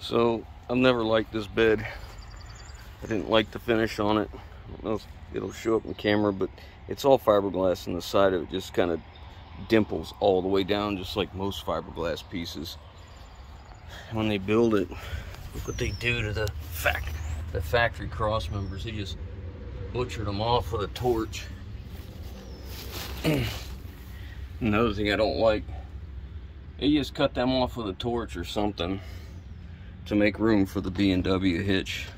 So I've never liked this bed. I didn't like the finish on it. I don't know if it'll show up in camera, but it's all fiberglass and the side of it just kind of dimples all the way down, just like most fiberglass pieces. When they build it, look what they do to the fact the factory cross members. They just butchered them off with a torch. Another thing I don't like, they just cut them off with a torch or something to make room for the B&W hitch.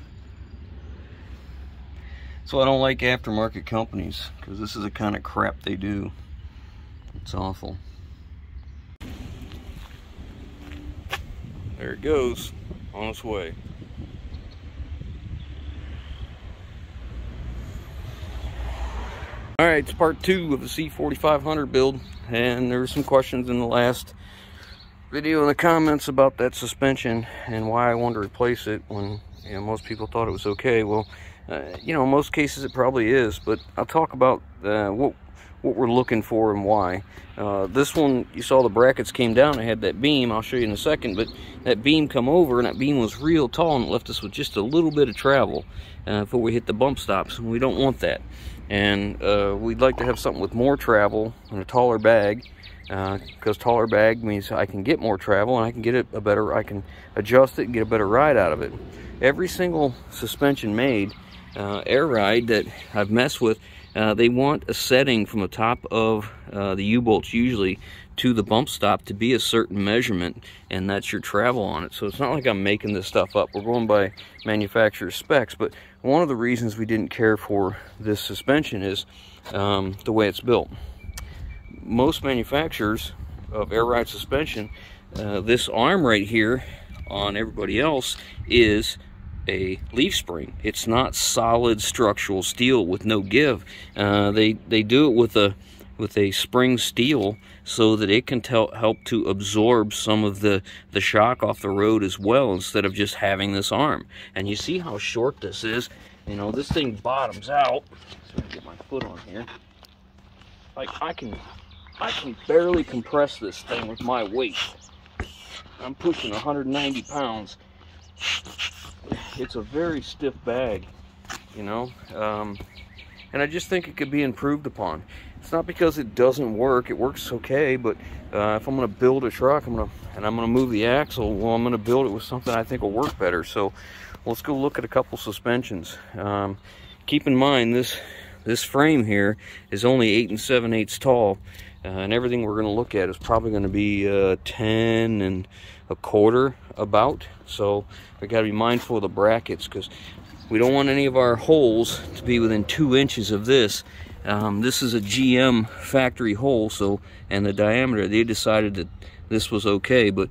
So I don't like aftermarket companies because this is the kind of crap they do. It's awful. There it goes, on its way. All right, it's part two of the C4500 build, and there were some questions in the last video in the comments about that suspension and why I wanted to replace it when you know most people thought it was okay. Well, uh, you know, most cases it probably is, but I'll talk about uh, what what we're looking for and why. Uh, this one, you saw the brackets came down. I had that beam. I'll show you in a second, but that beam come over, and that beam was real tall and it left us with just a little bit of travel uh, before we hit the bump stops, and we don't want that. And uh, we'd like to have something with more travel and a taller bag, because uh, taller bag means I can get more travel and I can get it a better, I can adjust it and get a better ride out of it. Every single suspension made uh, air ride that I've messed with, uh, they want a setting from the top of uh, the U-bolts usually to the bump stop to be a certain measurement and that's your travel on it. So it's not like I'm making this stuff up. We're going by manufacturer specs, but one of the reasons we didn't care for this suspension is um, the way it's built. Most manufacturers of air ride suspension, uh, this arm right here on everybody else is a leaf spring. It's not solid structural steel with no give. Uh, they they do it with a with a spring steel so that it can tell, help to absorb some of the the shock off the road as well instead of just having this arm. And you see how short this is. You know this thing bottoms out. Get my foot on here. Like I can I can barely compress this thing with my weight. I'm pushing 190 pounds it's a very stiff bag, you know. Um, and I just think it could be improved upon. It's not because it doesn't work. It works okay, but uh, if I'm going to build a truck, I'm to and I'm going to move the axle, well, I'm going to build it with something I think will work better. So let's go look at a couple suspensions. Um, keep in mind this this frame here is only eight and seven eighths tall, uh, and everything we're going to look at is probably going to be uh, 10 and a quarter about. So we got to be mindful of the brackets because we don't want any of our holes to be within two inches of this. Um, this is a GM factory hole, so and the diameter they decided that this was okay, but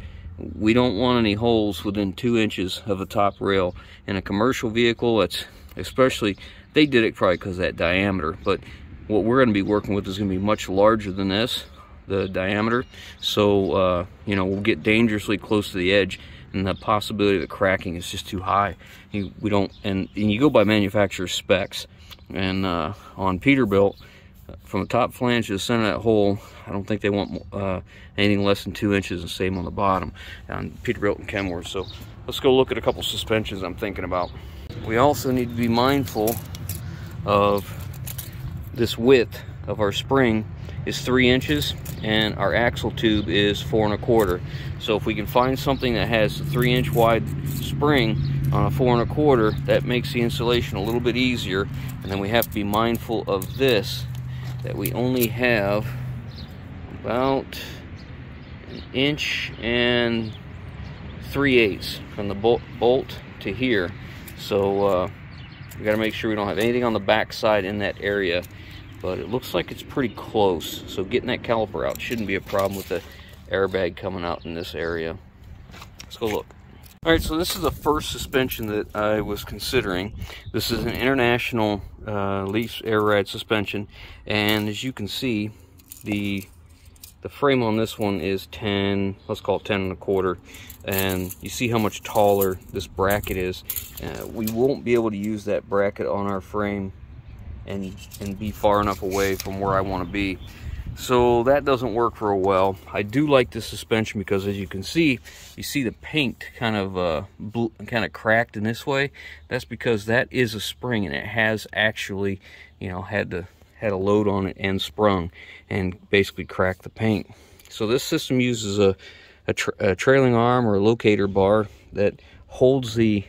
we don't want any holes within two inches of a top rail in a commercial vehicle. That's especially they did it probably because that diameter, but what we're going to be working with is going to be much larger than this the diameter. So, uh, you know, we'll get dangerously close to the edge and the possibility of the cracking is just too high. You, we don't, and, and you go by manufacturer specs. And uh, on Peterbilt, from the top flange to the center of that hole, I don't think they want uh, anything less than two inches and same on the bottom on Peterbilt and Kenworth. So let's go look at a couple suspensions I'm thinking about. We also need to be mindful of this width of our spring is three inches and our axle tube is four and a quarter. So if we can find something that has a three inch wide spring on a four and a quarter, that makes the installation a little bit easier. And then we have to be mindful of this, that we only have about an inch and three eighths from the bolt, bolt to here. So uh, we gotta make sure we don't have anything on the back side in that area but it looks like it's pretty close. So getting that caliper out shouldn't be a problem with the airbag coming out in this area. Let's go look. All right, so this is the first suspension that I was considering. This is an international uh, leaf air ride suspension, and as you can see, the the frame on this one is 10, let's call it 10 and a quarter, and you see how much taller this bracket is. Uh, we won't be able to use that bracket on our frame and and be far enough away from where I want to be. So that doesn't work real well. I do like this suspension because as you can see, you see the paint kind of uh, kind of cracked in this way. That's because that is a spring and it has actually, you know, had to had a load on it and sprung and basically cracked the paint. So this system uses a, a, tra a trailing arm or a locator bar that holds the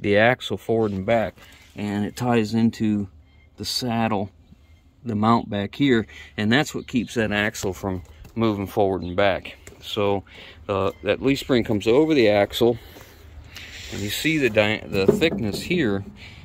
the axle forward and back and it ties into the saddle the mount back here and that's what keeps that axle from moving forward and back. So uh, that leaf spring comes over the axle and you see the the thickness here.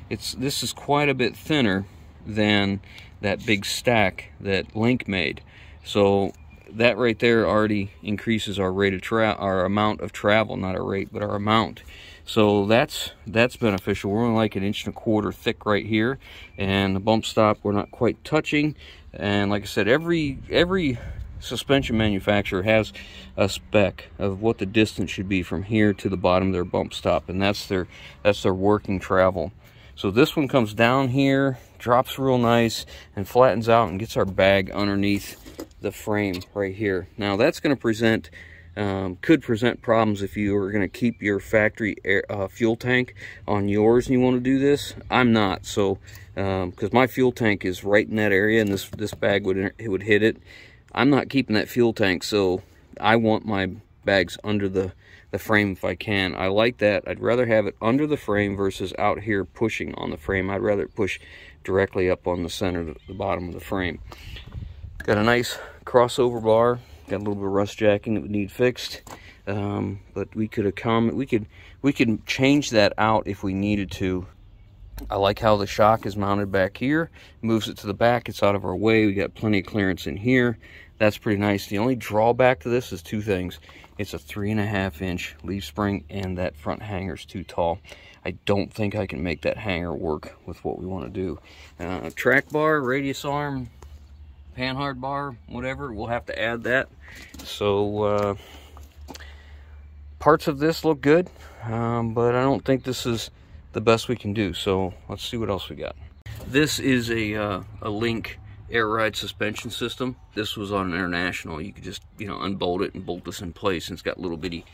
It's this is quite a bit thinner than that big stack that link made. So that right there already increases our rate of our amount of travel not our rate but our amount so that's that's beneficial. We're only like an inch and a quarter thick right here. And the bump stop we're not quite touching. And like I said, every every suspension manufacturer has a spec of what the distance should be from here to the bottom of their bump stop. And that's their that's their working travel. So this one comes down here, drops real nice, and flattens out and gets our bag underneath the frame right here. Now that's going to present um, could present problems if you are going to keep your factory air, uh, fuel tank on yours and you want to do this. I'm not, so because um, my fuel tank is right in that area and this this bag would it would hit it. I'm not keeping that fuel tank, so I want my bags under the the frame if I can. I like that. I'd rather have it under the frame versus out here pushing on the frame. I'd rather push directly up on the center, of the bottom of the frame. Got a nice crossover bar got a little bit of rust jacking that would need fixed. Um, but we could accommodate we could we could change that out if we needed to. I like how the shock is mounted back here. Moves it to the back. It's out of our way. We got plenty of clearance in here. That's pretty nice. The only drawback to this is two things. It's a three and a half inch leaf spring and that front hanger is too tall. I don't think I can make that hanger work with what we want to do. Uh, track bar radius arm panhard bar, whatever. We'll have to add that. So uh, parts of this look good, um, but I don't think this is the best we can do. So let's see what else we got. This is a, uh, a Link air ride suspension system. This was on an International. You could just, you know, unbolt it and bolt this in place. And it's got little bitty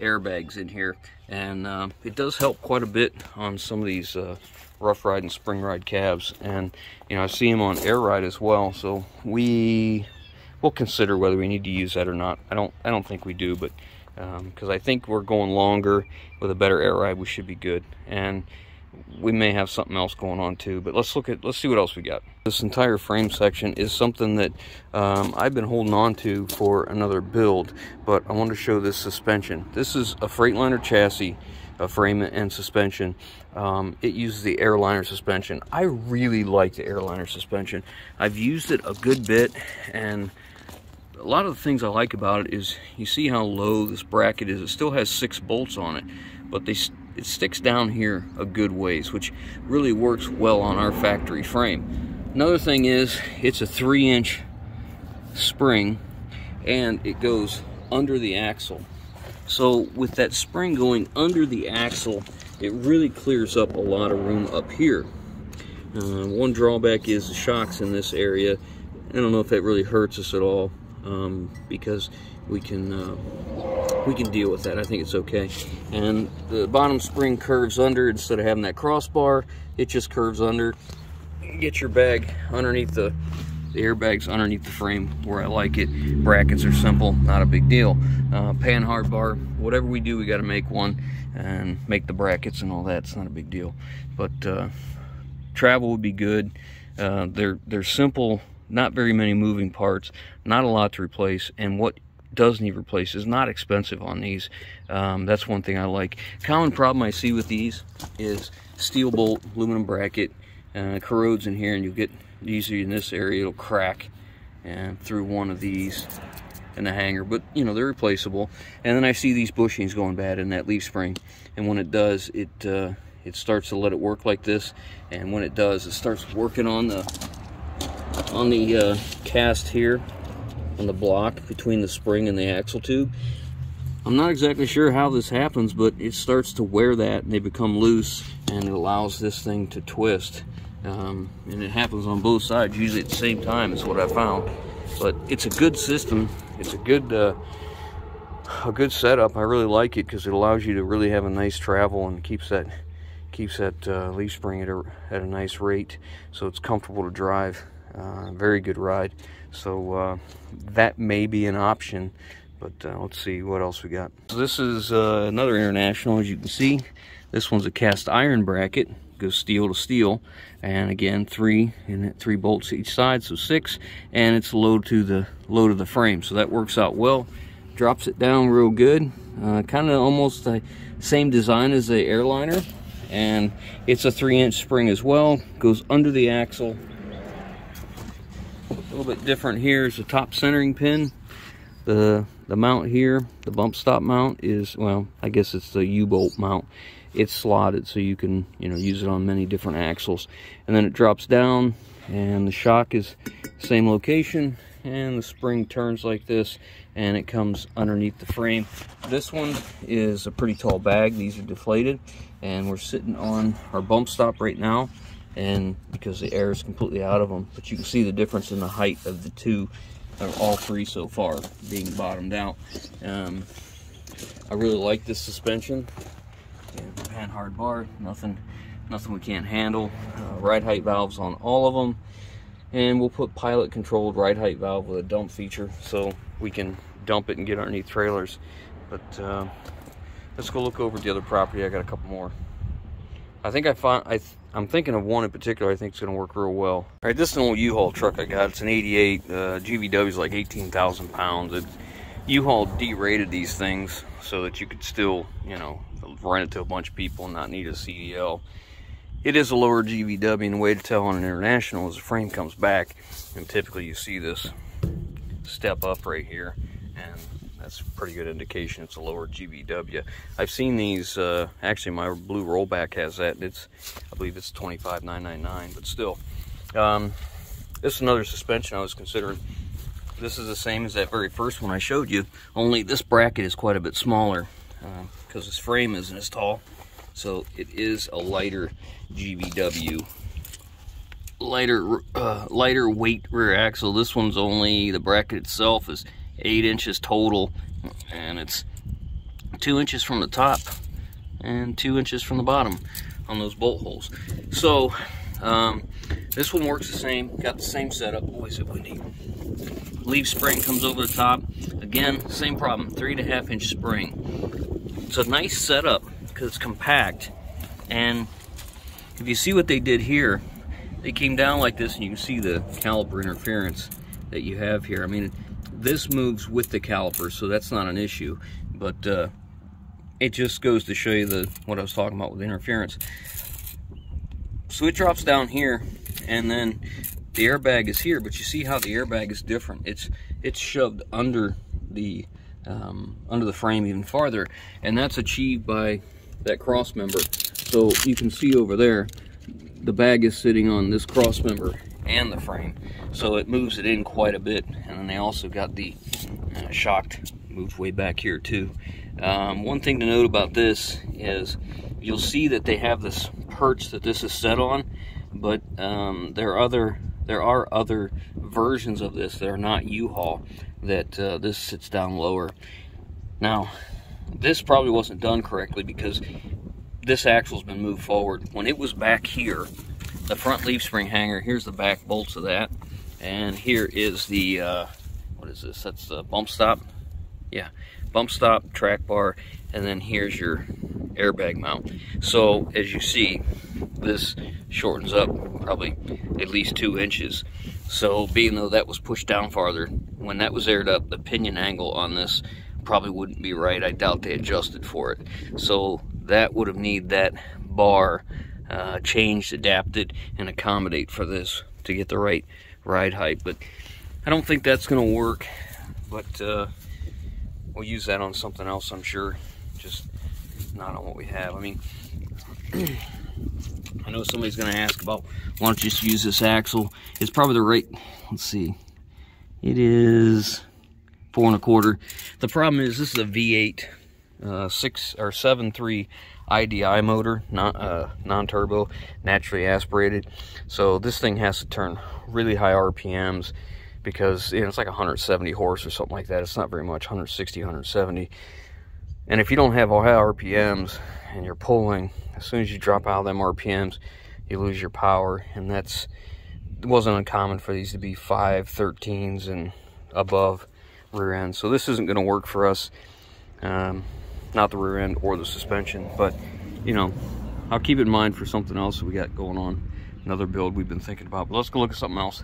airbags in here. And uh, it does help quite a bit on some of these uh, rough ride and spring ride cabs. And, you know, I see them on air ride as well. So we will consider whether we need to use that or not. I don't, I don't think we do, but because um, I think we're going longer with a better air ride, we should be good. And we may have something else going on too but let's look at let's see what else we got. This entire frame section is something that um, I've been holding on to for another build but I want to show this suspension. This is a Freightliner chassis a frame and suspension. Um, it uses the airliner suspension. I really like the airliner suspension. I've used it a good bit and a lot of the things I like about it is you see how low this bracket is. It still has six bolts on it but they it sticks down here a good ways, which really works well on our factory frame. Another thing is it's a three inch spring and it goes under the axle. So with that spring going under the axle, it really clears up a lot of room up here. Uh, one drawback is the shocks in this area. I don't know if that really hurts us at all um, because we can uh, we can deal with that. I think it's okay. And the bottom spring curves under instead of having that crossbar, it just curves under. Get your bag underneath the, the airbags underneath the frame where I like it. Brackets are simple, not a big deal. Uh, panhard bar, whatever we do, we got to make one and make the brackets and all that. It's not a big deal. But uh, travel would be good. Uh, they're they're simple, not very many moving parts, not a lot to replace, and what does need replaced is not expensive on these. Um, that's one thing I like. Common problem I see with these is steel bolt, aluminum bracket, uh, corrodes in here and you get easy in this area, it'll crack and through one of these in the hanger, but you know, they're replaceable. And then I see these bushings going bad in that leaf spring. And when it does, it uh, it starts to let it work like this. And when it does, it starts working on the on the uh, cast here on the block between the spring and the axle tube. I'm not exactly sure how this happens, but it starts to wear that and they become loose and it allows this thing to twist. Um, and it happens on both sides, usually at the same time is what I found. but it's a good system. It's a good uh, a good setup. I really like it because it allows you to really have a nice travel and keeps that keeps that uh, leaf spring at a, at a nice rate so it's comfortable to drive uh, very good ride so uh, that may be an option but uh, let's see what else we got. So this is uh, another international as you can see. This one's a cast iron bracket. Goes steel to steel. And again three and three bolts each side so six. And it's load to the load of the frame. So that works out well. Drops it down real good. Uh, kind of almost the same design as the airliner. And it's a three inch spring as well. Goes under the axle a little bit different here is the top centering pin. The the mount here the bump stop mount is well i guess it's the u-bolt mount. It's slotted so you can you know use it on many different axles. And then it drops down and the shock is same location and the spring turns like this and it comes underneath the frame. This one is a pretty tall bag. These are deflated and we're sitting on our bump stop right now and because the air is completely out of them but you can see the difference in the height of the two of all three so far being bottomed out. Um, I really like this suspension. Yeah, hard bar nothing nothing we can't handle. Uh, ride height valves on all of them and we'll put pilot controlled ride height valve with a dump feature so we can dump it and get underneath trailers. But uh, let's go look over the other property. I got a couple more. I think I find I th I'm thinking of one in particular I think it's gonna work real well. All right this is an old U-Haul truck I got. It's an 88 uh, GVW is like 18,000 pounds. U-Haul derated these things so that you could still you know rent it to a bunch of people and not need a CDL it is a lower GVW and the way to tell on an international is the frame comes back and typically you see this step up right here and that's a pretty good indication it's a lower GVW. I've seen these, uh, actually my blue rollback has that. It's, I believe it's 25999 but still. Um, this is another suspension I was considering. This is the same as that very first one I showed you, only this bracket is quite a bit smaller because uh, this frame isn't as tall. So it is a lighter GVW. Lighter, uh, lighter weight rear axle. This one's only, the bracket itself is eight inches total. And it's two inches from the top and two inches from the bottom on those bolt holes. So um, this one works the same, got the same setup. Is it windy. Leaf spring comes over the top. Again, same problem, three and a half inch spring. It's a nice setup because it's compact. And if you see what they did here, they came down like this and you can see the caliper interference that you have here. I mean, this moves with the caliper, so that's not an issue. But uh, it just goes to show you the what I was talking about with interference. So it drops down here, and then the airbag is here. But you see how the airbag is different. It's it's shoved under the um, under the frame even farther, and that's achieved by that cross member. So you can see over there, the bag is sitting on this cross member and the frame. So it moves it in quite a bit. And then they also got the uh, shocked moved way back here too. Um, one thing to note about this is you'll see that they have this perch that this is set on, but um, there are other there are other versions of this that are not U-Haul that uh, this sits down lower. Now, this probably wasn't done correctly because this axle's been moved forward. When it was back here, the front leaf spring hanger, here's the back bolts of that, and here is the, uh, what is this? That's the bump stop. Yeah, bump stop, track bar, and then here's your airbag mount. So as you see, this shortens up probably at least two inches. So being though that was pushed down farther, when that was aired up, the pinion angle on this probably wouldn't be right. I doubt they adjusted for it. So that would have need that bar uh, changed, adapted, and accommodate for this to get the right ride height. But I don't think that's going to work. But uh, we'll use that on something else, I'm sure. Just not on what we have. I mean, I know somebody's going to ask about why don't you just use this axle. It's probably the right, let's see, it is four and a quarter. The problem is this is a V8 uh, six or seven three IDI motor, not uh, non-turbo, naturally aspirated. So this thing has to turn really high RPMs because you know, it's like 170 horse or something like that. It's not very much, 160, 170. And if you don't have high RPMs and you're pulling, as soon as you drop out of them RPMs, you lose your power. And that's, wasn't uncommon for these to be 5, 13s and above rear end. So this isn't going to work for us. Um, not the rear end or the suspension, but you know, I'll keep it in mind for something else we got going on. Another build we've been thinking about, but let's go look at something else.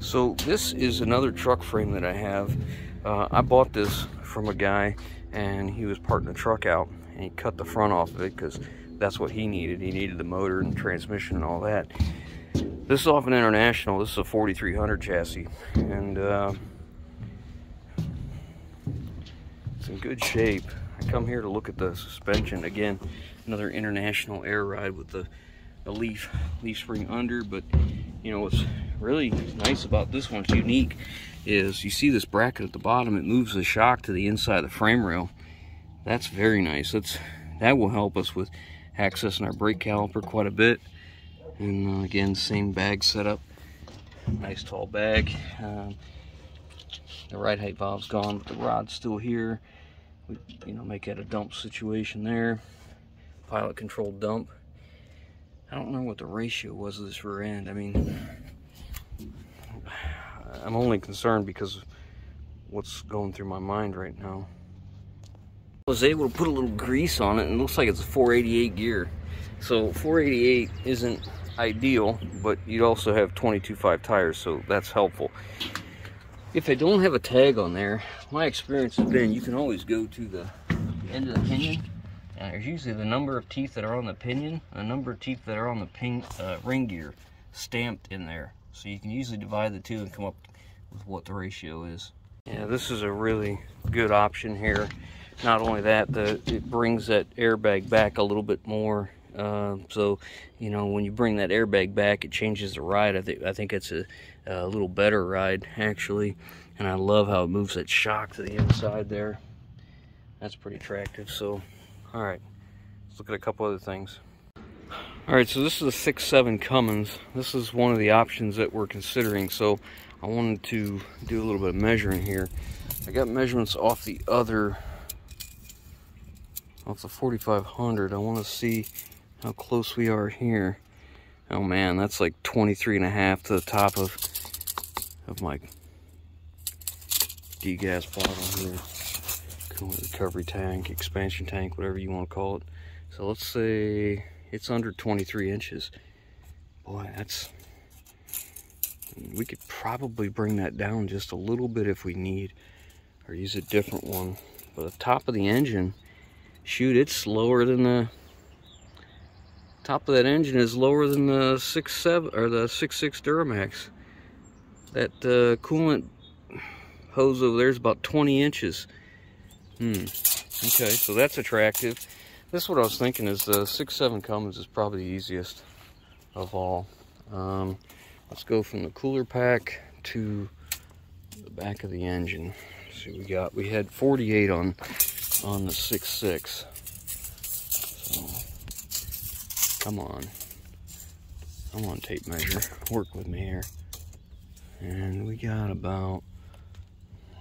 So this is another truck frame that I have. Uh, I bought this from a guy and he was parting the truck out and he cut the front off of it because that's what he needed. He needed the motor and transmission and all that. This is off an International. This is a 4300 chassis and uh, it's in good shape. I come here to look at the suspension. Again, another International air ride with the, the leaf, leaf spring under, but you know what's really nice about this one, it's unique, is you see this bracket at the bottom, it moves the shock to the inside of the frame rail. That's very nice. That's That will help us with accessing our brake caliper quite a bit. And uh, again, same bag setup. Nice tall bag. Um, the ride height valve's gone, but the rod's still here. We, you know, make that a dump situation there. Pilot controlled dump. I don't know what the ratio was of this rear end. I mean, I'm only concerned because what's going through my mind right now. I was able to put a little grease on it and it looks like it's a 488 gear. So 488 isn't ideal, but you also have 22.5 tires, so that's helpful. If they don't have a tag on there, my experience has been you can always go to the end of the pinion. And there's usually the number of teeth that are on the pinion, the number of teeth that are on the uh, ring gear stamped in there. So you can usually divide the two and come up with what the ratio is. Yeah, this is a really good option here. Not only that, the it brings that airbag back a little bit more. Uh, so, you know, when you bring that airbag back, it changes the ride. I think I think it's a, a little better ride actually, and I love how it moves that shock to the inside there. That's pretty attractive. So, all right, let's look at a couple other things. All right, so this is a six seven Cummins. This is one of the options that we're considering. So I wanted to do a little bit of measuring here. I got measurements off the other, off the 4500. I want to see how close we are here. Oh man, that's like 23 and a half to the top of, of my degas bottle here. Coolant recovery tank, expansion tank, whatever you want to call it. So let's say it's under 23 inches. Boy, that's, we could probably bring that down just a little bit if we need, or use a different one. But the top of the engine, shoot, it's lower than the, top of that engine is lower than the 6.7 or the 6.6 Duramax. That uh, coolant hose over there is about 20 inches. Hmm. Okay, so that's attractive. This is what I was thinking is the 6-7 Cummins is probably the easiest of all. Um, let's go from the cooler pack to the back of the engine. Let's see we got. We had 48 on on the 6.6. So come on. Come on, tape measure. Work with me here. And we got about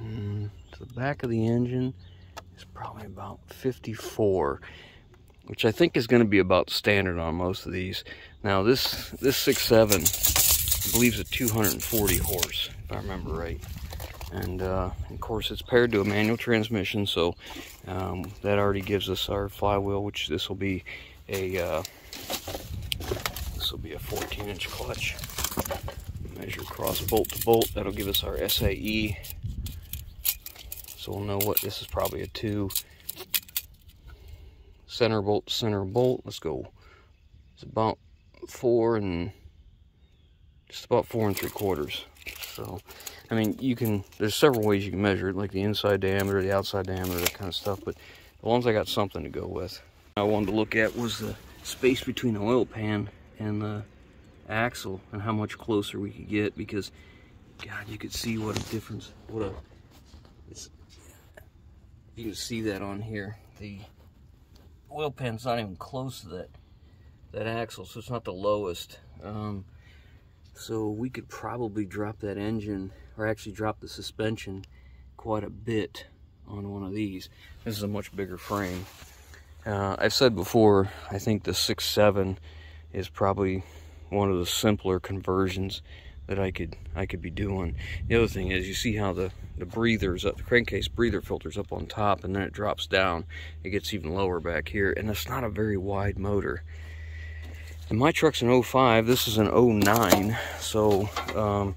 mm, to the back of the engine is probably about 54 which I think is going to be about standard on most of these. Now this this six seven, I believe is a 240 horse, if I remember right. And uh, of course it's paired to a manual transmission, so um, that already gives us our flywheel, which this will be a uh, this will be a 14 inch clutch. Measure cross bolt to bolt, that'll give us our SAE. So we'll know what this is probably a two center bolt center bolt. Let's go. It's about four and just about four and three quarters. So, I mean, you can, there's several ways you can measure it, like the inside diameter, the outside diameter, that kind of stuff, but as long as I got something to go with. I wanted to look at was the space between the oil pan and the axle and how much closer we could get because, God, you could see what a difference, what a, it's, you can see that on here. The oil pan's not even close to that that axle, so it's not the lowest. Um, So we could probably drop that engine, or actually drop the suspension quite a bit on one of these. This is a much bigger frame. Uh, I've said before, I think the 6.7 is probably one of the simpler conversions that I could I could be doing. The other thing is you see how the, the breathers up the crankcase breather filters up on top and then it drops down. It gets even lower back here and it's not a very wide motor. And my truck's an 05, this is an 09, so um,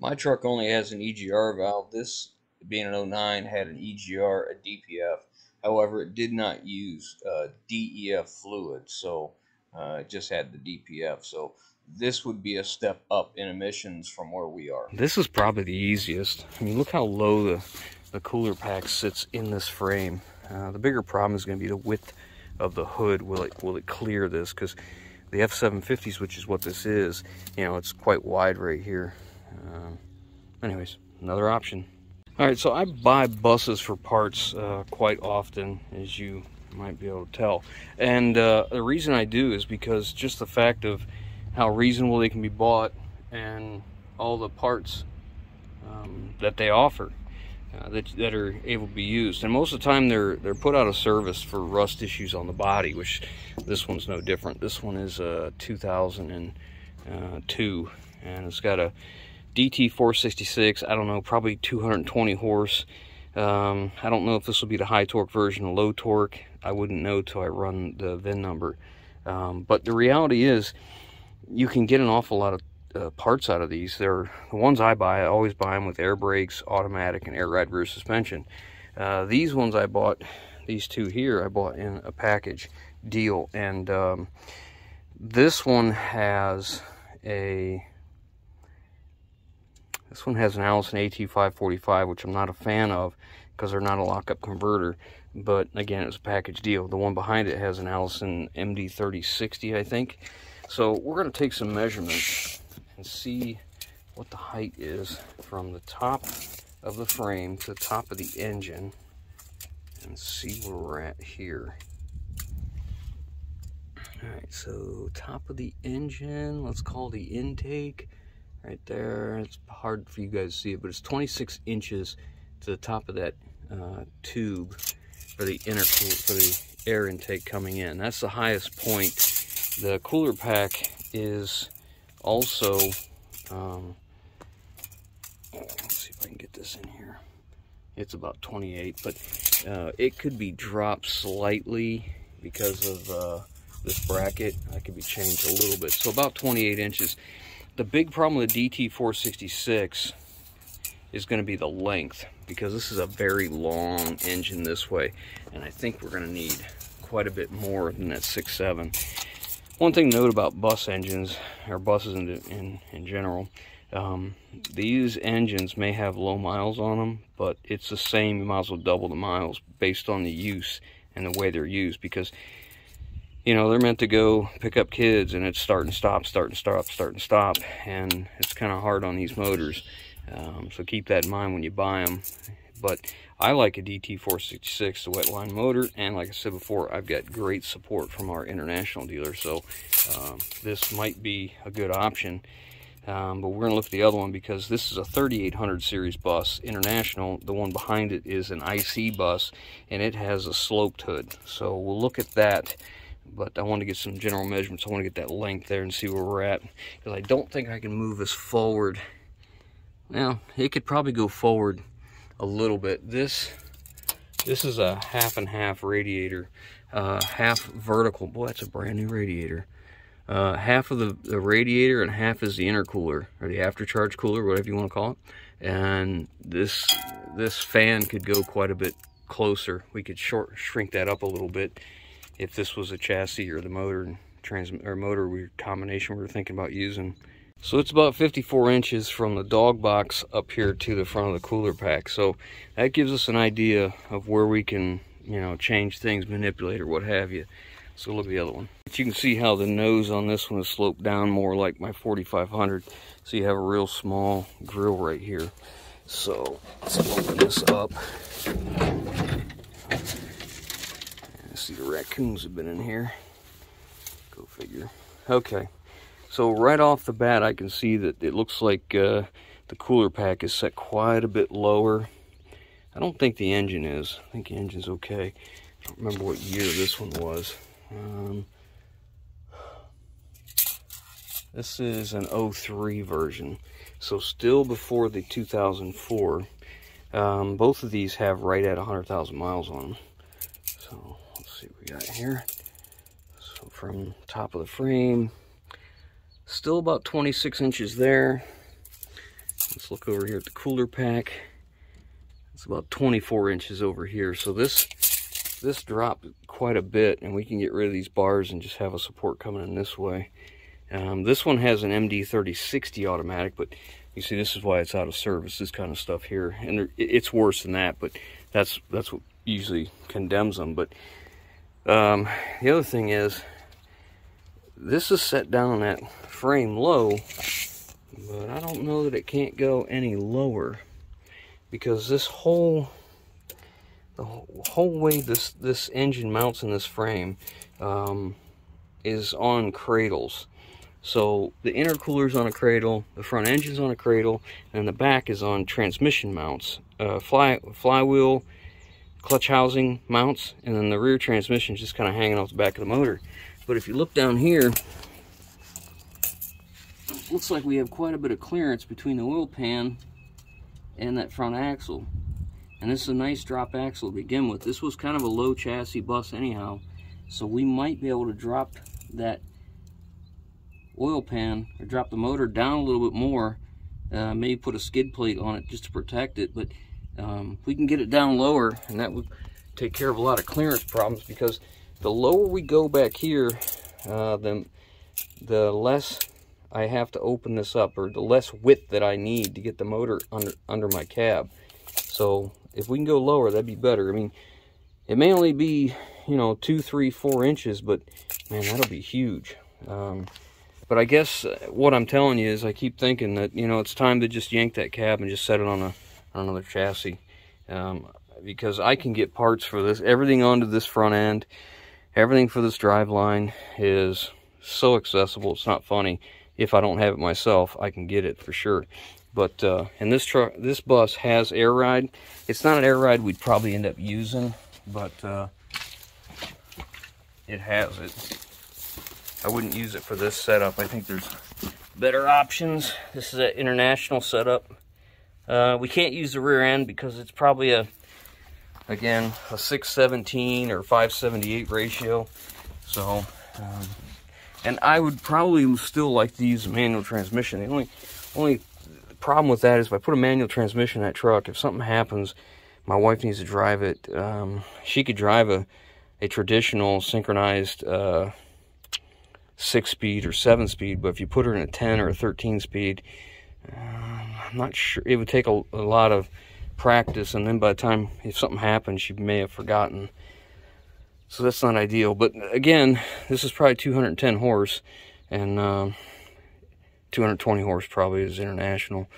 my truck only has an EGR valve. This being an 09 had an EGR, a DPF. However, it did not use uh, DEF fluid, so uh, it just had the DPF. So this would be a step up in emissions from where we are. This is probably the easiest. I mean, look how low the, the cooler pack sits in this frame. Uh, the bigger problem is going to be the width of the hood. Will it will it clear this? Because the F750s, which is what this is, you know, it's quite wide right here. Um, anyways, another option. All right, so I buy buses for parts uh, quite often, as you might be able to tell. And uh, the reason I do is because just the fact of how reasonable they can be bought and all the parts um, that they offer uh, that, that are able to be used. And most of the time they're they're put out of service for rust issues on the body, which this one's no different. This one is a 2002 and it's got a DT 466, I don't know, probably 220 horse. Um, I don't know if this will be the high torque version or low torque. I wouldn't know till I run the VIN number. Um, but the reality is, you can get an awful lot of uh, parts out of these. They're the ones I buy. I always buy them with air brakes, automatic, and air ride rear suspension. Uh, these ones I bought, these two here, I bought in a package deal, and um, this one has a this one has an Allison AT545, which I'm not a fan of because they're not a lockup converter. But again, it's a package deal. The one behind it has an Allison MD3060, I think. So we're going to take some measurements and see what the height is from the top of the frame to the top of the engine and see where we're at here. All right, so top of the engine, let's call the intake right there. It's hard for you guys to see it, but it's 26 inches to the top of that uh, tube for the inner for the air intake coming in. That's the highest point. The cooler pack is also, um, let's see if I can get this in here. It's about 28, but uh, it could be dropped slightly because of uh, this bracket. I could be changed a little bit. So about 28 inches. The big problem with the DT466 is going to be the length because this is a very long engine this way and I think we're going to need quite a bit more than that 6.7. One thing to note about bus engines or buses in, in, in general um, these engines may have low miles on them but it's the same you might as well double the miles based on the use and the way they're used because you know, they're meant to go pick up kids and it's start and stop, start and stop, start and stop. And it's kind of hard on these motors. Um, so keep that in mind when you buy them. But I like a DT466, the wet line motor. And like I said before, I've got great support from our international dealer. So um, this might be a good option. Um, but we're going to look at the other one because this is a 3800 series bus international the one behind it is an IC bus and it has a sloped hood so we'll look at that but I want to get some general measurements. I want to get that length there and see where we're at because I don't think I can move this forward. Now, it could probably go forward a little bit. This this is a half and half radiator, uh, half vertical. Boy, that's a brand new radiator. Uh, half of the, the radiator and half is the intercooler or the aftercharge cooler, whatever you want to call it. And this this fan could go quite a bit closer. We could short shrink that up a little bit if this was a chassis or the motor and trans or motor we combination we were thinking about using. So it's about 54 inches from the dog box up here to the front of the cooler pack. So that gives us an idea of where we can, you know, change things, manipulate or what have you. So look at the other one. But you can see how the nose on this one is sloped down more like my 4500. So you have a real small grill right here. So let's open this up see the raccoons have been in here. Go figure. Okay, So right off the bat, I can see that it looks like uh, the cooler pack is set quite a bit lower. I don't think the engine is. I think the engine's okay. I don't remember what year this one was. Um, this is an 03 version. So still before the 2004. Um, both of these have right at 100,000 miles on them. So let's see what we got here. So from top of the frame, still about 26 inches there. Let's look over here at the cooler pack. It's about 24 inches over here. So this this dropped quite a bit and we can get rid of these bars and just have a support coming in this way. Um, this one has an MD3060 automatic, but you see, this is why it's out of service, this kind of stuff here. And it's worse than that, but that's that's what usually condemns them. But um, the other thing is, this is set down that frame low, but I don't know that it can't go any lower because this whole the whole way this this engine mounts in this frame um, is on cradles so the intercooler's on a cradle, the front engine's on a cradle, and the back is on transmission mounts. Uh, fly, flywheel, clutch housing mounts, and then the rear transmission is just kind of hanging off the back of the motor. But if you look down here, looks like we have quite a bit of clearance between the oil pan and that front axle. And this is a nice drop axle to begin with. This was kind of a low chassis bus anyhow, so we might be able to drop that oil pan or drop the motor down a little bit more uh, maybe put a skid plate on it just to protect it but um, we can get it down lower and that would take care of a lot of clearance problems because the lower we go back here uh, then the less I have to open this up or the less width that I need to get the motor under under my cab so if we can go lower that'd be better I mean it may only be you know two three four inches but man that'll be huge um, but I guess uh, what I'm telling you is I keep thinking that, you know, it's time to just yank that cab and just set it on, a, on another chassis. Um, because I can get parts for this. Everything onto this front end, everything for this drive line is so accessible. It's not funny. If I don't have it myself, I can get it for sure. But uh, and this truck, this bus has air ride. It's not an air ride we'd probably end up using, but uh, it has it. I wouldn't use it for this setup. I think there's better options. This is an international setup. Uh, we can't use the rear end because it's probably a, again, a 617 or 578 ratio. So, um, and I would probably still like to use a manual transmission. The only, only problem with that is if I put a manual transmission in that truck, if something happens, my wife needs to drive it. Um, she could drive a, a traditional synchronized uh, six speed or seven speed, but if you put her in a 10 or a 13 speed, uh, I'm not sure. It would take a, a, lot of practice, and then by the time if something happens she may have forgotten. So that's not ideal. But again, this is probably 210 horse, and uh, 220 horse probably is international.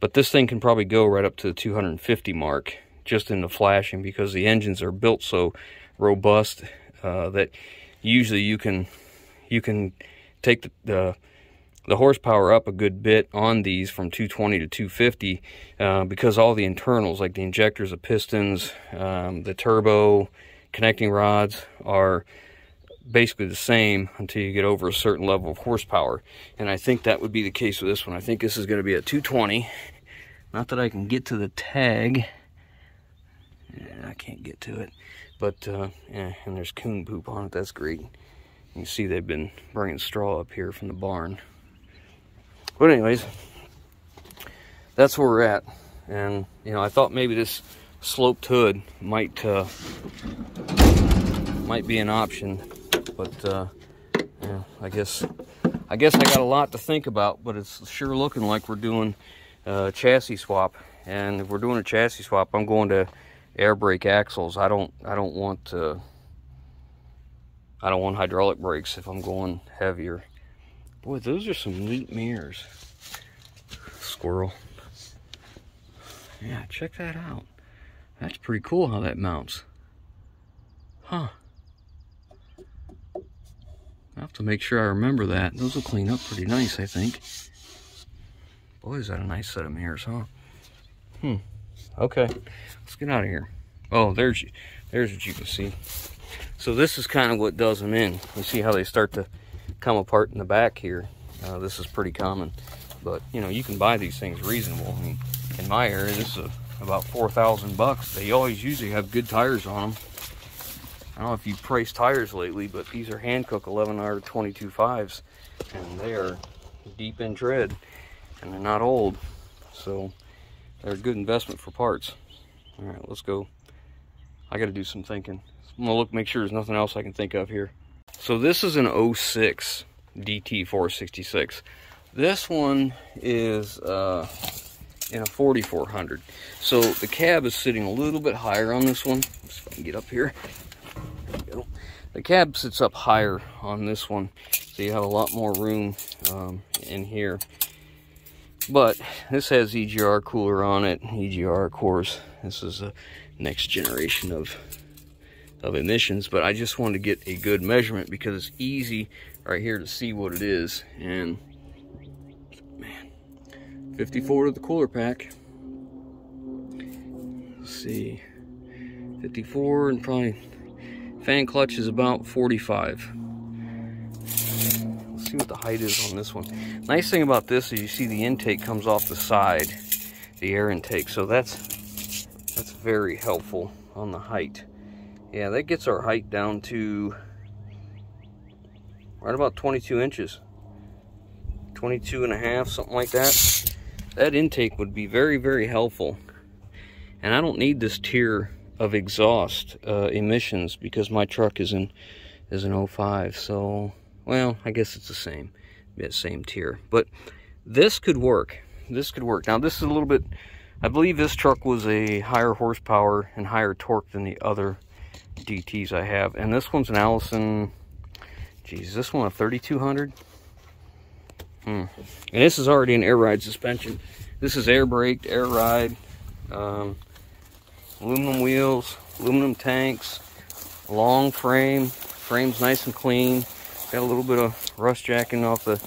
But this thing can probably go right up to the 250 mark just in the flashing because the engines are built so robust uh, that usually you can you can take the, the, the horsepower up a good bit on these from 220 to 250 uh, because all the internals like the injectors, the pistons, um, the turbo, connecting rods are basically the same until you get over a certain level of horsepower. And I think that would be the case with this one. I think this is going to be a 220. Not that I can get to the tag. Yeah, I can't get to it. But, uh, yeah, and there's coon poop on it. That's great. You see they've been bringing straw up here from the barn. But anyways, that's where we're at. And, you know, I thought maybe this sloped hood might uh, might be an option. But, uh, yeah, I guess I guess I got a lot to think about, but it's sure looking like we're doing a chassis swap. And if we're doing a chassis swap, I'm going to air brake axles. I don't I don't want to I don't want hydraulic brakes if I'm going heavier. Boy, those are some neat mirrors. Squirrel. Yeah, check that out. That's pretty cool how that mounts. Huh. I have to make sure I remember that. Those will clean up pretty nice, I think. Boy, is that a nice set of mirrors, huh? Hmm. Okay, let's get out of here. Oh, there's there's what you can see. So this is kind of what does them in. You see how they start to come apart in the back here. Uh, this is pretty common, but you know you can buy these things reasonable. I mean, in my area, this is a, about four thousand bucks. They always usually have good tires on them. I don't know if you've priced tires lately, but these are Hankook 11R 22.5s, and they are deep in tread, and they're not old, so they're a good investment for parts. All right, let's go. I got to do some thinking. I'm gonna look, make sure there's nothing else I can think of here. So this is an 06 DT466. This one is uh, in a 4400. So the cab is sitting a little bit higher on this one. Let's see if I can get up here. The cab sits up higher on this one, so you have a lot more room um, in here. But this has EGR cooler on it. EGR, of course, this is a next generation of of emissions. But I just wanted to get a good measurement because it's easy right here to see what it is. And man, 54 to the cooler pack. Let's see, 54 and probably Fan clutch is about 45. Let's see what the height is on this one. Nice thing about this is you see the intake comes off the side, the air intake. So that's that's very helpful on the height. Yeah, that gets our height down to right about 22 inches. 22 and a half, something like that. That intake would be very, very helpful. And I don't need this tier of exhaust uh, emissions because my truck is in is an 05 so well I guess it's the same yeah, same tier but this could work this could work now this is a little bit I believe this truck was a higher horsepower and higher torque than the other DTs I have and this one's an Allison geez this one a 3200 hmm. and this is already an air ride suspension this is air braked air ride um, aluminum wheels, aluminum tanks, long frame, frame's nice and clean. Got a little bit of rust jacking off the,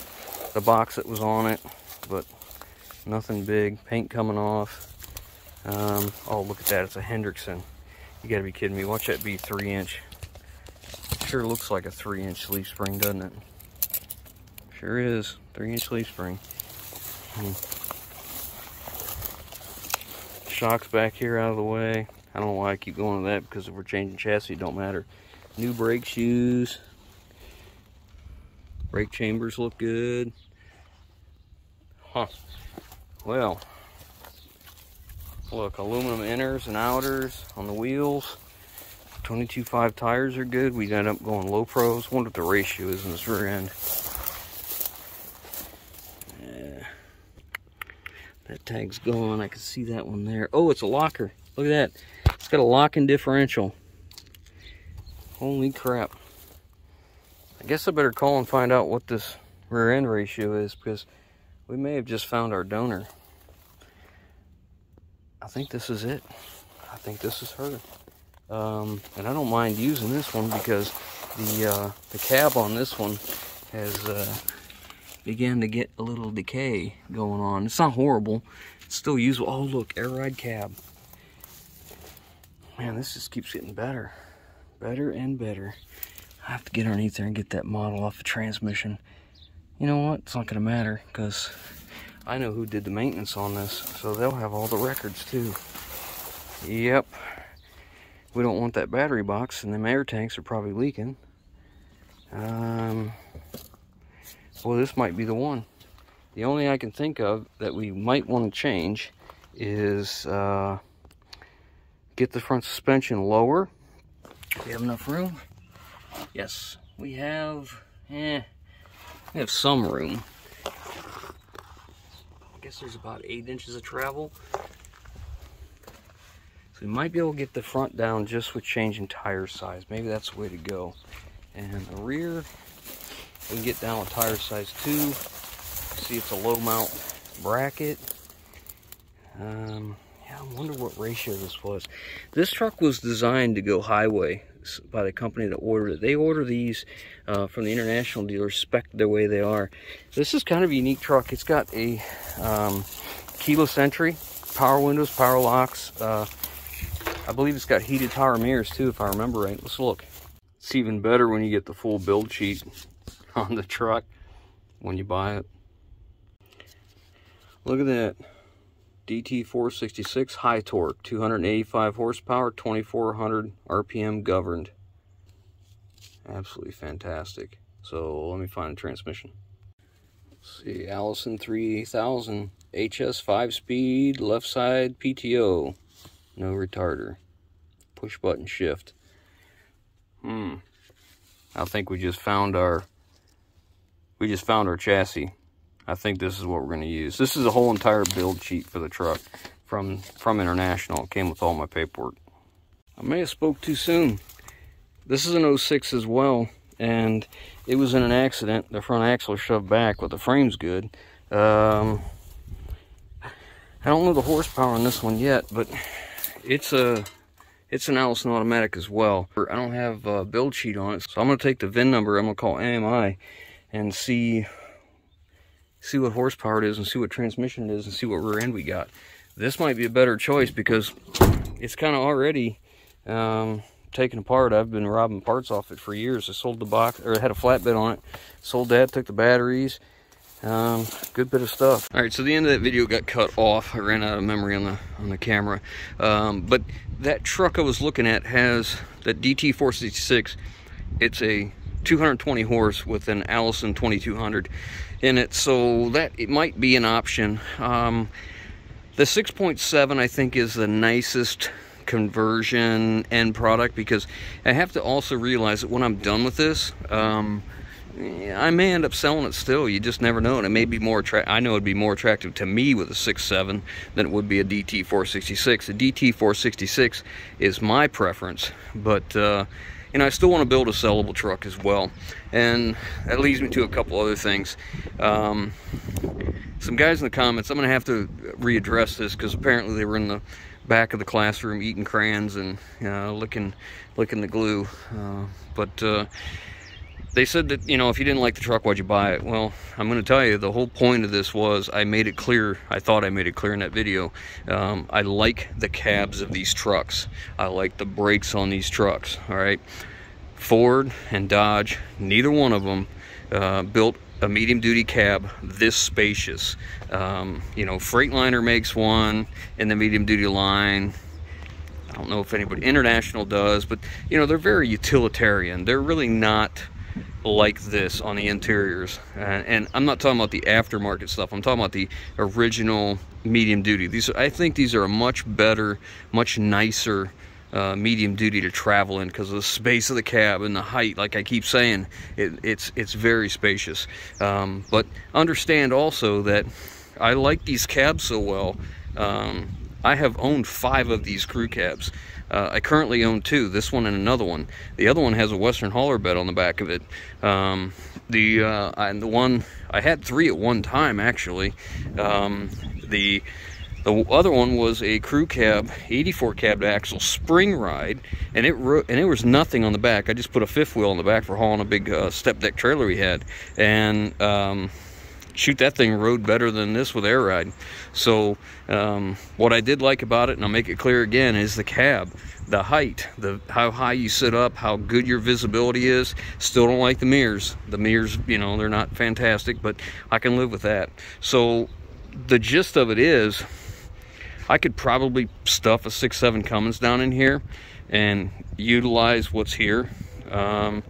the box that was on it, but nothing big. Paint coming off. Um, oh, look at that, it's a Hendrickson. You gotta be kidding me, watch that be three inch. Sure looks like a three inch leaf spring, doesn't it? Sure is, three inch leaf spring. Hmm shocks back here out of the way. I don't know why I keep going to that because if we're changing chassis, it don't matter. New brake shoes. Brake chambers look good. Huh. Well, look, aluminum inners and outers on the wheels. 22.5 tires are good. We end up going low pros. Wonder what the ratio is in this rear end. That tag's gone. I can see that one there. Oh, it's a locker. Look at that. It's got a locking differential. Holy crap. I guess I better call and find out what this rear end ratio is because we may have just found our donor. I think this is it. I think this is her. Um, and I don't mind using this one because the uh, the cab on this one has uh, began to get a little decay going on. It's not horrible. It's still usable. Oh, look, air ride cab. Man, this just keeps getting better. Better and better. I have to get underneath there and get that model off the transmission. You know what? It's not going to matter because I know who did the maintenance on this. So they'll have all the records too. Yep. We don't want that battery box and the air tanks are probably leaking. Um, well, this might be the one. The only I can think of that we might want to change is uh, get the front suspension lower. We have enough room. Yes, we have. Eh, we have some room. Guess there's about eight inches of travel. So we might be able to get the front down just with changing tire size. Maybe that's the way to go. And the rear, we can get down with tire size 2. See it's a low mount bracket. Um, yeah, I wonder what ratio this was. This truck was designed to go highway. By the company that ordered it. They order these uh, from the international dealers, spec the way they are. This is kind of a unique truck. It's got a um, keyless entry, power windows, power locks. Uh, I believe it's got heated power mirrors too, if I remember right. Let's look. It's even better when you get the full build sheet on the truck when you buy it. Look at that. DT466 high torque, 285 horsepower, 2400 RPM governed. Absolutely fantastic. So let me find a transmission. Let's see, Allison 3000 HS 5 speed, left side PTO, no retarder, push button shift. Hmm. I think we just found our we just found our chassis. I think this is what we're going to use. This is a whole entire build sheet for the truck from from International. It came with all my paperwork. I may have spoke too soon. This is an 06 as well, and it was in an accident. The front axle shoved back, but the frame's good. Um, I don't know the horsepower on this one yet, but it's a it's an Allison automatic as well. I don't have a build sheet on it, so I'm going to take the VIN number. I'm going to call AMI and see see what horsepower it is and see what transmission it is and see what rear end we got. This might be a better choice because it's kind of already um, taken apart. I've been robbing parts off it for years. I sold the box, or had a flatbed on it. Sold that, took the batteries. Um, good bit of stuff. All right, so the end of that video got cut off. I ran out of memory on the on the camera. Um, but that truck I was looking at has that DT466. It's a 220 horse with an Allison 2200 in it, so that it might be an option. Um, the 6.7 I think is the nicest conversion end product because I have to also realize that when I'm done with this, um, I may end up selling it still. You just never know. And it may be more. I know it'd be more attractive to me with a 6.7 than it would be a DT466. A DT466 is my preference, but uh, and I still want to build a sellable truck as well. And that leads me to a couple other things. Um, some guys in the comments, I'm going to have to readdress this because apparently they were in the back of the classroom eating crayons and uh, licking, licking the glue. Uh, but uh, they said that, you know, if you didn't like the truck, why'd you buy it? Well, I'm going to tell you, the whole point of this was I made it clear, I thought I made it clear in that video. Um, I like the cabs of these trucks. I like the brakes on these trucks, all right? Ford and Dodge, neither one of them uh, built a medium duty cab this spacious. Um, you know, Freightliner makes one in the medium duty line. I don't know if anybody, International does, but you know, they're very utilitarian. They're really not like this on the interiors. And, and, I'm not talking about the aftermarket stuff. I'm talking about the original medium duty. These I think these are a much better much nicer uh, medium duty to travel in because of the space of the cab and the height. Like I keep saying it, it's it's very spacious. Um, but understand also that I like these cabs so well. Um, I have owned five of these crew cabs uh, I currently own two, this one and another one. The other one has a Western hauler bed on the back of it. Um, the uh, and the one I had three at one time actually. Um, the the other one was a crew cab, 84 cab axle spring ride, and it and it was nothing on the back. I just put a fifth wheel on the back for hauling a big uh, step deck trailer we had, and um, shoot that thing rode better than this with air ride. So um, what I did like about it and I'll make it clear again is the cab the height the how high you sit up how good your visibility is. Still don't like the mirrors. The mirrors you know they're not fantastic but I can live with that. So the gist of it is I could probably stuff a six seven Cummins down in here and utilize what's here. Um,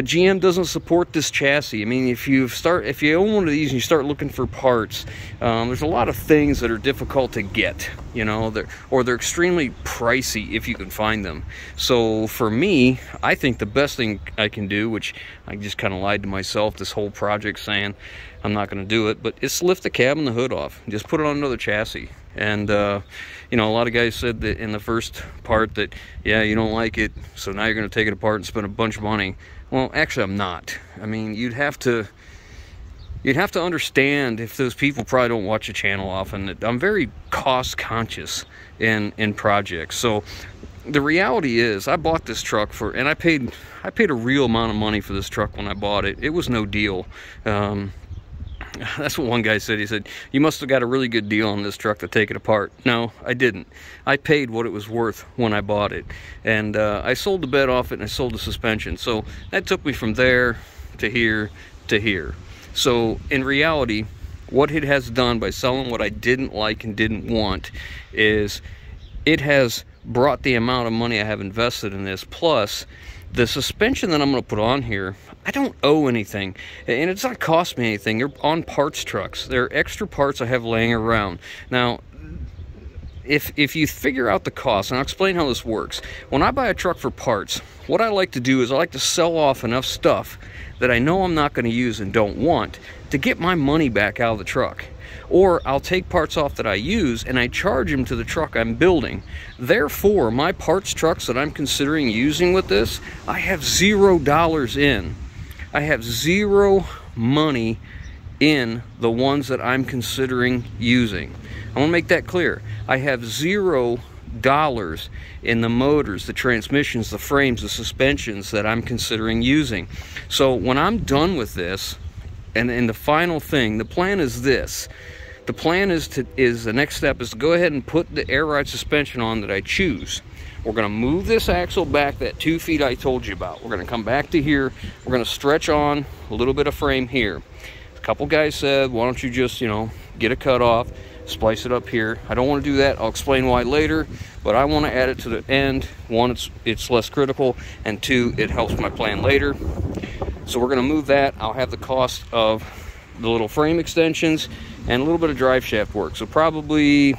but GM doesn't support this chassis. I mean, if you start, if you own one of these and you start looking for parts, um, there's a lot of things that are difficult to get, you know, they're, or they're extremely pricey if you can find them. So for me, I think the best thing I can do, which I just kind of lied to myself this whole project saying I'm not going to do it, but it's lift the cab and the hood off. Just put it on another chassis. And, uh, you know, a lot of guys said that in the first part that, yeah, you don't like it, so now you're going to take it apart and spend a bunch of money. Well, actually, I'm not. I mean, you'd have to you'd have to understand if those people probably don't watch the channel often. I'm very cost conscious in in projects. So the reality is I bought this truck for and I paid I paid a real amount of money for this truck when I bought it. It was no deal. Um, that's what one guy said. He said, you must have got a really good deal on this truck to take it apart. No, I didn't. I paid what it was worth when I bought it. And uh, I sold the bed off it and I sold the suspension. So that took me from there to here to here. So in reality, what it has done by selling what I didn't like and didn't want is it has brought the amount of money I have invested in this plus the suspension that I'm going to put on here I don't owe anything. And it's not cost me anything. They're on parts trucks. They're extra parts I have laying around. Now if if you figure out the cost and I'll explain how this works. When I buy a truck for parts what I like to do is I like to sell off enough stuff that I know I'm not going to use and don't want to get my money back out of the truck. Or I'll take parts off that I use and I charge them to the truck I'm building. Therefore, my parts trucks that I'm considering using with this, I have zero dollars in. I have zero money in the ones that I'm considering using. I want to make that clear. I have zero dollars in the motors, the transmissions, the frames, the suspensions that I'm considering using. So when I'm done with this, and, and the final thing, the plan is this the plan is to is the next step is to go ahead and put the air ride suspension on that I choose. We're going to move this axle back that two feet I told you about. We're going to come back to here. We're going to stretch on a little bit of frame here. A couple guys said, why don't you just, you know, get a cut off, splice it up here. I don't want to do that. I'll explain why later, but I want to add it to the end. One, it's, it's less critical, and two, it helps my plan later. So we're going to move that. I'll have the cost of the little frame extensions and a little bit of drive shaft work. So probably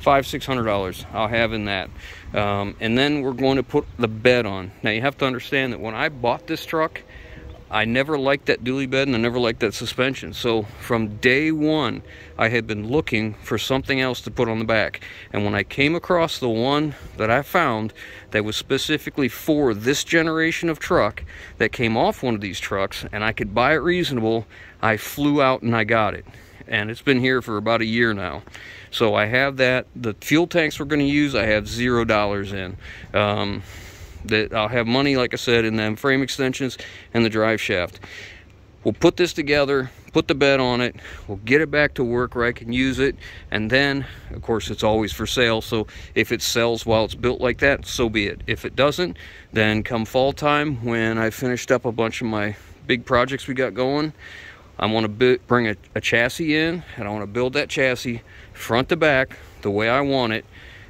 five, six hundred dollars I'll have in that. Um, and then we're going to put the bed on. Now you have to understand that when I bought this truck, I never liked that dually bed and I never liked that suspension. So from day one, I had been looking for something else to put on the back. And when I came across the one that I found that was specifically for this generation of truck that came off one of these trucks and I could buy it reasonable, I flew out and I got it and it's been here for about a year now. So I have that. The fuel tanks we're going to use, I have zero dollars in. Um, that I'll have money, like I said, in them frame extensions and the drive shaft. We'll put this together, put the bed on it, we'll get it back to work where I can use it, and then, of course, it's always for sale, so if it sells while it's built like that, so be it. If it doesn't, then come fall time, when I finished up a bunch of my big projects we got going, I want to bring a, a chassis in and I want to build that chassis front to back the way I want it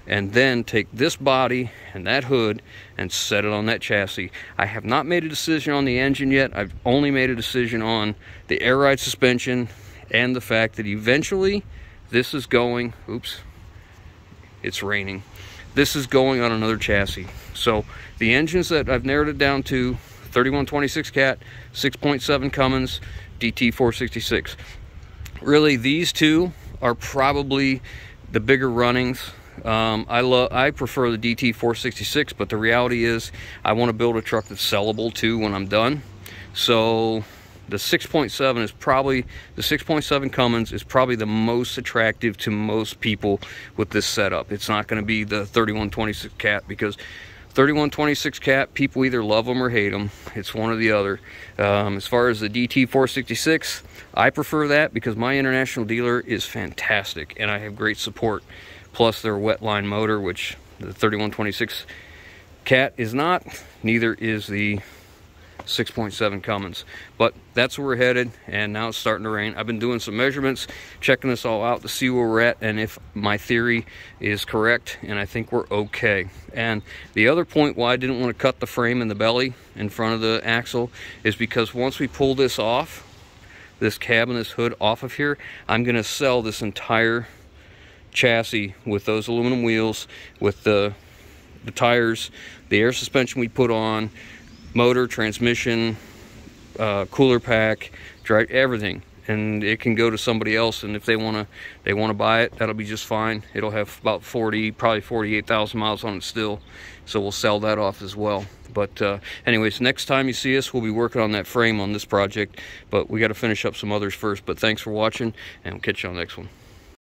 and then take this body and that hood and set it on that chassis. I have not made a decision on the engine yet. I've only made a decision on the air ride suspension and the fact that eventually this is going, oops, it's raining. This is going on another chassis. So the engines that I've narrowed it down to 3126 cat, 6.7 Cummins, DT466. Really, these two are probably the bigger runnings. Um, I love, I prefer the DT466, but the reality is I want to build a truck that's sellable too when I'm done. So the 6.7 is probably, the 6.7 Cummins is probably the most attractive to most people with this setup. It's not going to be the 3126 cat because 3126 cat, people either love them or hate them. It's one or the other. Um, as far as the DT466, I prefer that because my international dealer is fantastic and I have great support. Plus their wet line motor, which the 3126 cat is not. Neither is the 6.7 Cummins. But that's where we're headed, and now it's starting to rain. I've been doing some measurements, checking this all out to see where we're at, and if my theory is correct, and I think we're okay. And the other point why I didn't want to cut the frame and the belly in front of the axle is because once we pull this off, this cab and this hood off of here, I'm going to sell this entire chassis with those aluminum wheels, with the, the tires, the air suspension we put on, motor, transmission, uh, cooler pack, drive everything, and it can go to somebody else. And if they wanna they wanna buy it, that'll be just fine. It'll have about 40, probably 48,000 miles on it still, so we'll sell that off as well. But uh, anyways, next time you see us, we'll be working on that frame on this project. But we got to finish up some others first. But thanks for watching, and we'll catch you on the next one.